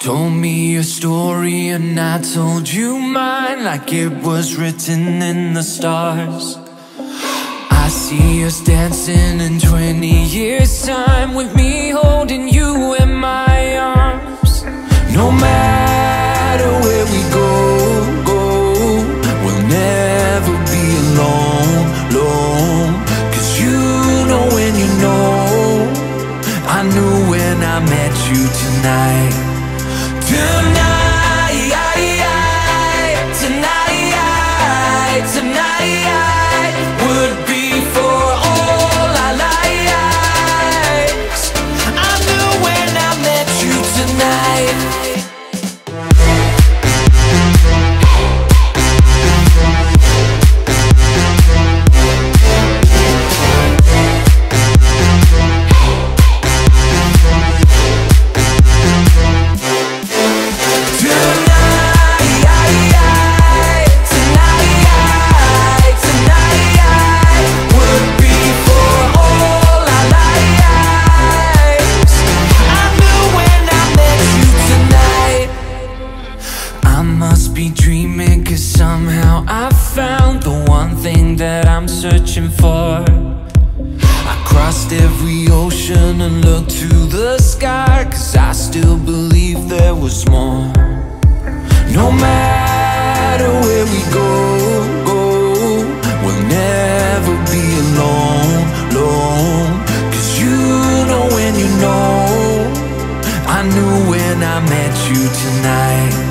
Told me your story and I told you mine like it was written in the stars. I see us dancing in 20 years' time with me holding you in my arms. No matter where we go, go, we'll never be alone, alone. Cause you know when you know, I knew when I met you tonight. I'm searching for. I crossed every ocean and looked to the sky, cause I still believe there was more. No matter where we go, go, we'll never be alone, alone. Cause you know when you know, I knew when I met you tonight.